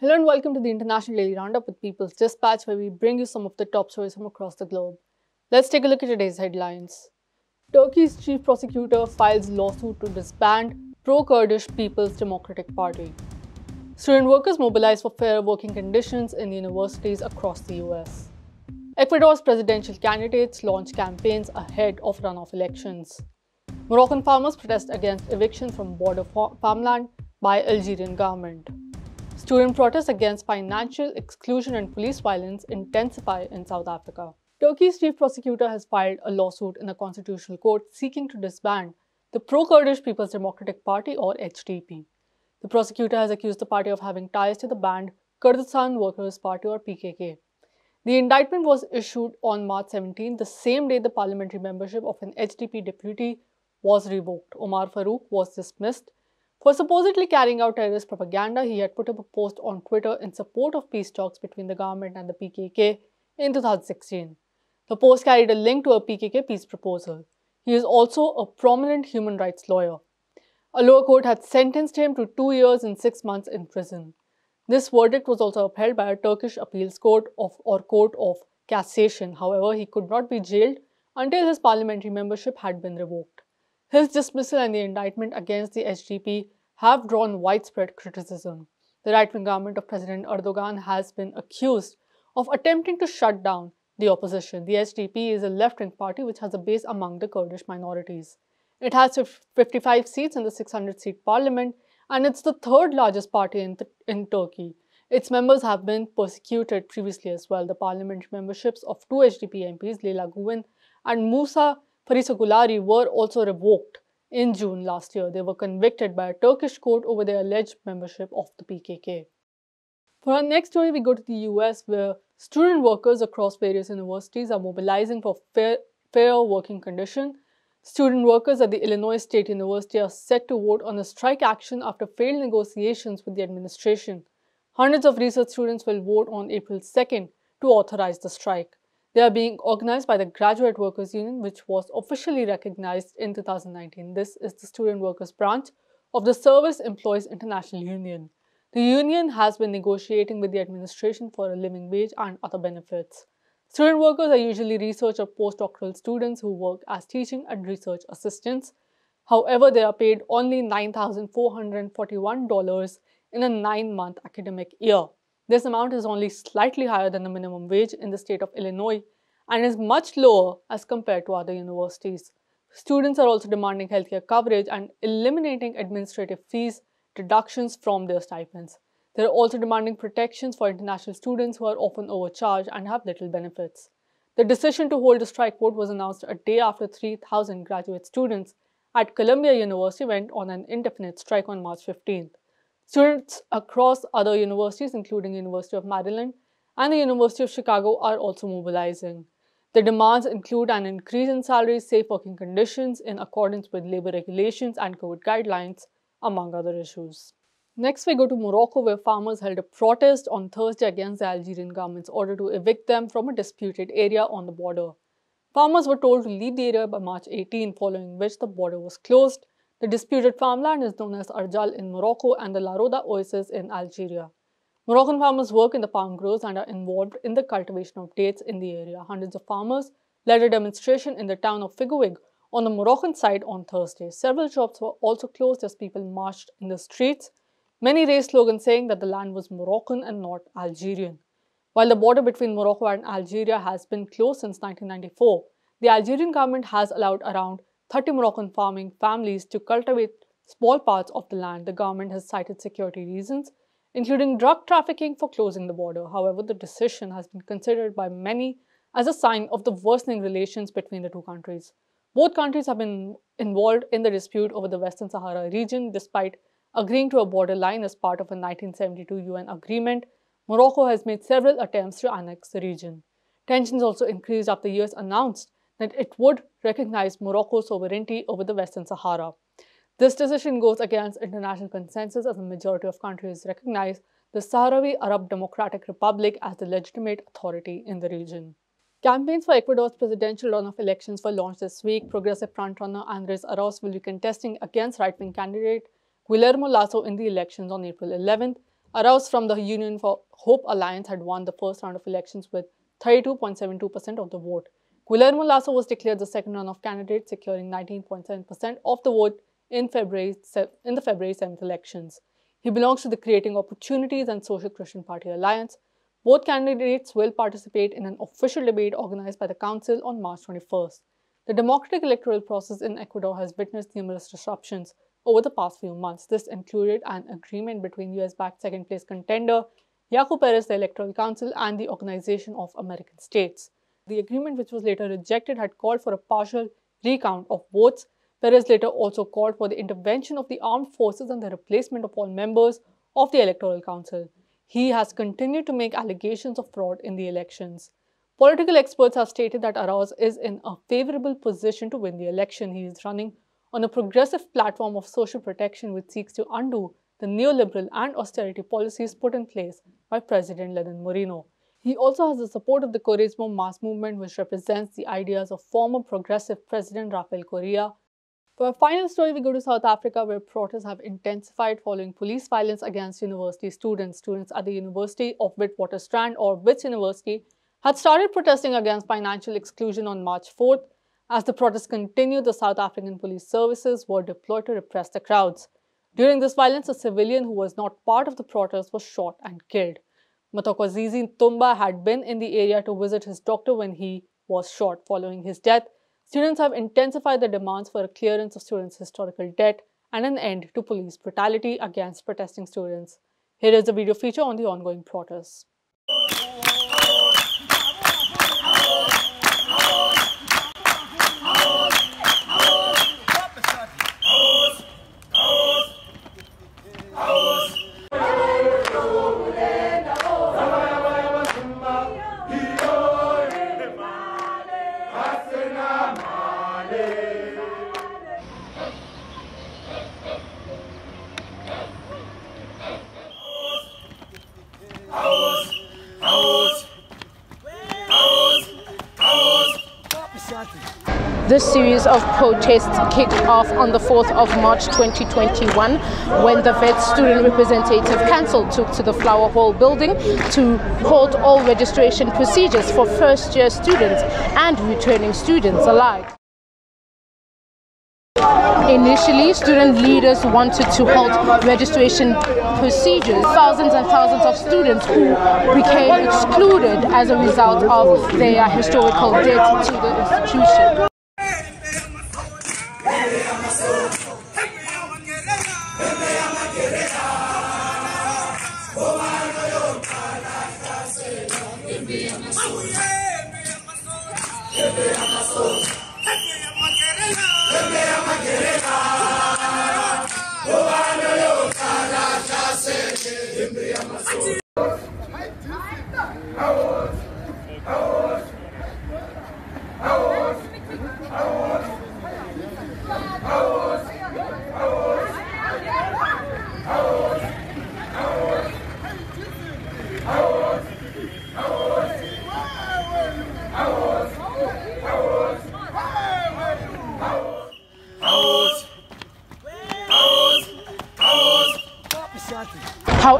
Hello and welcome to the International Daily Roundup with People's Dispatch, where we bring you some of the top stories from across the globe. Let's take a look at today's headlines. Turkey's chief prosecutor files lawsuit to disband pro Kurdish People's Democratic Party. Student workers mobilize for fairer working conditions in universities across the US. Ecuador's presidential candidates launch campaigns ahead of runoff elections. Moroccan farmers protest against eviction from border farmland by Algerian government. Student protests against financial exclusion and police violence intensify in South Africa. Turkey's chief prosecutor has filed a lawsuit in the constitutional court seeking to disband the pro-Kurdish People's Democratic Party or HDP. The prosecutor has accused the party of having ties to the banned Kurdistan Workers' Party or PKK. The indictment was issued on March 17, the same day the parliamentary membership of an HDP deputy was revoked. Omar Faruk was dismissed for supposedly carrying out terrorist propaganda, he had put up a post on Twitter in support of peace talks between the government and the PKK in 2016. The post carried a link to a PKK peace proposal. He is also a prominent human rights lawyer. A lower court had sentenced him to two years and six months in prison. This verdict was also upheld by a Turkish appeals court of, or court of cassation. However, he could not be jailed until his parliamentary membership had been revoked. His dismissal and the indictment against the HDP have drawn widespread criticism. The right wing government of President Erdogan has been accused of attempting to shut down the opposition. The HDP is a left wing party which has a base among the Kurdish minorities. It has 55 seats in the 600 seat parliament and it's the third largest party in, in Turkey. Its members have been persecuted previously as well. The parliamentary memberships of two HDP MPs, Leyla Güven and Musa Gulari were also revoked in June last year. They were convicted by a Turkish court over their alleged membership of the PKK. For our next story, we go to the US where student workers across various universities are mobilizing for fair, fair working conditions. Student workers at the Illinois State University are set to vote on a strike action after failed negotiations with the administration. Hundreds of research students will vote on April 2nd to authorize the strike. They are being organized by the Graduate Workers Union, which was officially recognized in 2019. This is the student workers branch of the Service Employees International Union. The union has been negotiating with the administration for a living wage and other benefits. Student workers are usually research or postdoctoral students who work as teaching and research assistants. However, they are paid only $9,441 in a nine month academic year. This amount is only slightly higher than the minimum wage in the state of Illinois and is much lower as compared to other universities. Students are also demanding healthcare coverage and eliminating administrative fees deductions from their stipends. They are also demanding protections for international students who are often overcharged and have little benefits. The decision to hold a strike vote was announced a day after 3,000 graduate students at Columbia University went on an indefinite strike on March 15th. Students across other universities, including University of Maryland and the University of Chicago, are also mobilizing. The demands include an increase in salaries, safe working conditions in accordance with labor regulations and COVID guidelines, among other issues. Next, we go to Morocco, where farmers held a protest on Thursday against the Algerian government's order to evict them from a disputed area on the border. Farmers were told to leave the area by March 18, following which the border was closed the disputed farmland is known as Arjal in Morocco and the La Roda Oasis in Algeria. Moroccan farmers work in the palm groves and are involved in the cultivation of dates in the area. Hundreds of farmers led a demonstration in the town of Figuig on the Moroccan side on Thursday. Several shops were also closed as people marched in the streets. Many raised slogans saying that the land was Moroccan and not Algerian. While the border between Morocco and Algeria has been closed since 1994, the Algerian government has allowed around 30 Moroccan farming families to cultivate small parts of the land. The government has cited security reasons, including drug trafficking, for closing the border. However, the decision has been considered by many as a sign of the worsening relations between the two countries. Both countries have been involved in the dispute over the Western Sahara region despite agreeing to a borderline as part of a 1972 UN agreement. Morocco has made several attempts to annex the region. Tensions also increased after US announced that it would recognize Morocco's sovereignty over the Western Sahara. This decision goes against international consensus as a majority of countries recognize the Sahrawi Arab Democratic Republic as the legitimate authority in the region. Campaigns for Ecuador's presidential runoff elections were launched this week. Progressive frontrunner Andres Arauz will be contesting against right-wing candidate Guillermo Lasso in the elections on April 11th. Arauz from the Union for Hope Alliance had won the first round of elections with 32.72% of the vote. Guillermo Lasso was declared the second run of candidate, securing 19.7% of the vote in February in the February 7th elections. He belongs to the Creating Opportunities and Social Christian Party Alliance. Both candidates will participate in an official debate organized by the Council on March 21st. The democratic electoral process in Ecuador has witnessed numerous disruptions over the past few months. This included an agreement between US-backed second-place contender Yaku Perez, the Electoral Council, and the Organization of American States. The agreement, which was later rejected, had called for a partial recount of votes. Perez later also called for the intervention of the armed forces and the replacement of all members of the Electoral Council. He has continued to make allegations of fraud in the elections. Political experts have stated that Arauz is in a favorable position to win the election. He is running on a progressive platform of social protection which seeks to undo the neoliberal and austerity policies put in place by President Lenin Moreno. He also has the support of the Correismo mass movement, which represents the ideas of former progressive President Rafael Correa. For our final story, we go to South Africa, where protests have intensified following police violence against university students. Students at the University of Witwatersrand, or Wits University, had started protesting against financial exclusion on March 4th. As the protests continued, the South African police services were deployed to repress the crowds. During this violence, a civilian who was not part of the protest was shot and killed. Mthokozisi Tumba had been in the area to visit his doctor when he was shot. Following his death, students have intensified their demands for a clearance of students' historical debt and an end to police brutality against protesting students. Here is a video feature on the ongoing protests. This series of protests kicked off on the 4th of March 2021 when the Wits Student Representative Council took to the Flower Hall building to halt all registration procedures for first year students and returning students alike. Initially, student leaders wanted to halt registration procedures. Thousands and thousands of students who became excluded as a result of their historical debt to the institution.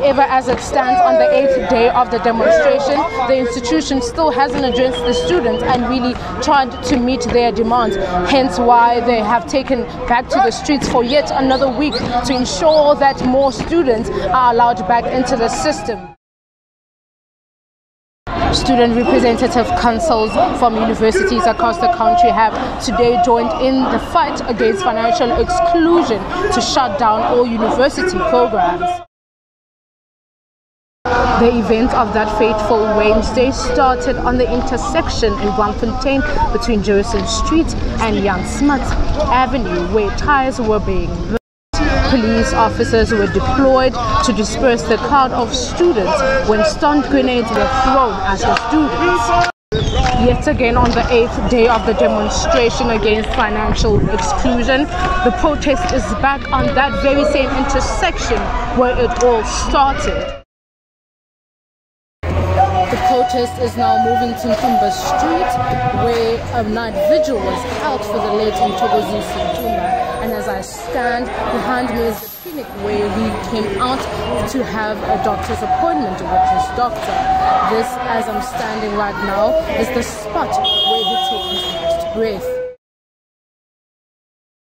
However, as it stands on the eighth day of the demonstration, the institution still hasn't addressed the students and really tried to meet their demands. Hence why they have taken back to the streets for yet another week to ensure that more students are allowed back into the system. Student representative councils from universities across the country have today joined in the fight against financial exclusion to shut down all university programs. The event of that fateful Wednesday started on the intersection in Braamfontein between Jefferson Street and Jan Smuts Avenue where tires were being Police officers were deployed to disperse the crowd of students when stun grenades were thrown at the students. Yet again on the eighth day of the demonstration against financial exclusion, the protest is back on that very same intersection where it all started. Protest is now moving to Tumba Street, where a night vigil was held for the late Mthokozisi Tumba. And as I stand behind me is the clinic where he came out to have a doctor's appointment with his doctor. This, as I'm standing right now, is the spot where he took his last breath.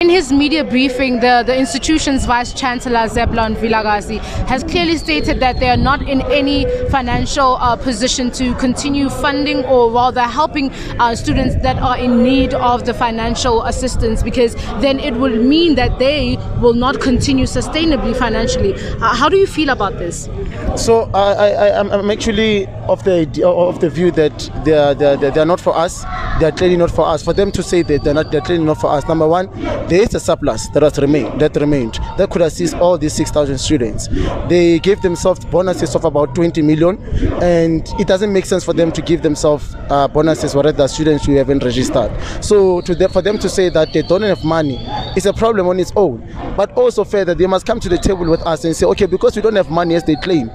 In his media briefing, the, the institution's Vice Chancellor Zeblon Vilakazi has clearly stated that they are not in any financial uh, position to continue funding or rather helping uh, students that are in need of the financial assistance because then it will mean that they will not continue sustainably financially. Uh, how do you feel about this? So I, I'm actually of the of the view that they are, they are, they are not for us. They are clearly not for us. For them to say that they're not, they're clearly not for us. Number one, there is a surplus that has remained that remained that could assist all these 6,000 students. They gave themselves bonuses of about 20 million, and it doesn't make sense for them to give themselves uh, bonuses for other students who haven't registered. So to the, for them to say that they don't have money is a problem on its own. But also further, they must come to the table with us and say, okay, because we don't have money as they claim,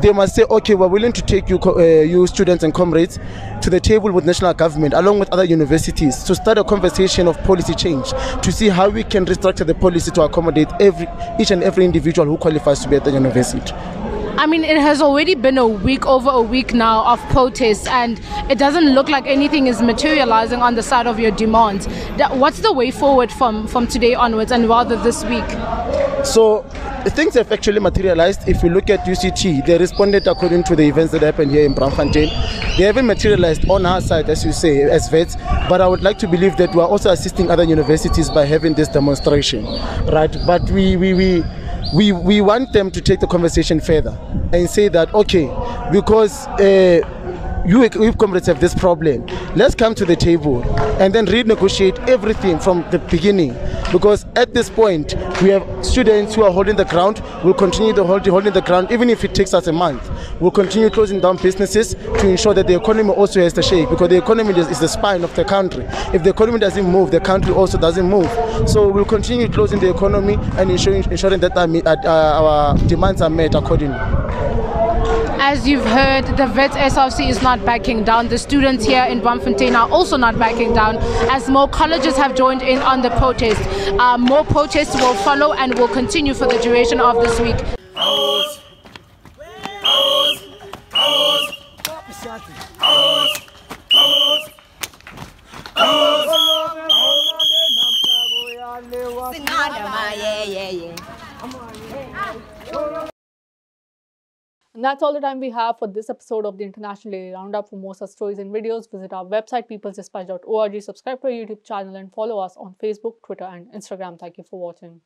they must say, okay, we're willing to take you, uh, you students and comrades, to the table with national government, along with other universities, to start a conversation of policy change, to see how we can restructure the policy to accommodate every, each and every individual who qualifies to be at the university. I mean, it has already been a week, over a week now of protests, and it doesn't look like anything is materializing on the side of your demands. What's the way forward from, from today onwards and rather this week? So, things have actually materialized. If you look at UCT, they responded according to the events that happened here in Braamfontein. They haven't materialized on our side, as you say, as Wits, but I would like to believe that we are also assisting other universities by having this demonstration, right? But we, we, we we, we want them to take the conversation further and say that, okay, because uh, you, you comrades have this problem, let's come to the table and then renegotiate everything from the beginning. Because at this point, we have students who are holding the ground, will continue to hold, holding the ground, even if it takes us a month. We'll continue closing down businesses to ensure that the economy also has the shake, because the economy is the spine of the country. If the economy doesn't move, the country also doesn't move. So we'll continue closing the economy and ensuring, ensuring that our, uh, our demands are met accordingly. As you've heard, the Wits SRC is not backing down. The students here in Braamfontein are also not backing down as more colleges have joined in on the protest. Uh, more protests will follow and will continue for the duration of this week. And that's all the time we have for this episode of the International Daily Roundup. For more such stories and videos, visit our website peoplesdispatch.org, subscribe to our YouTube channel, and follow us on Facebook, Twitter, and Instagram. Thank you for watching.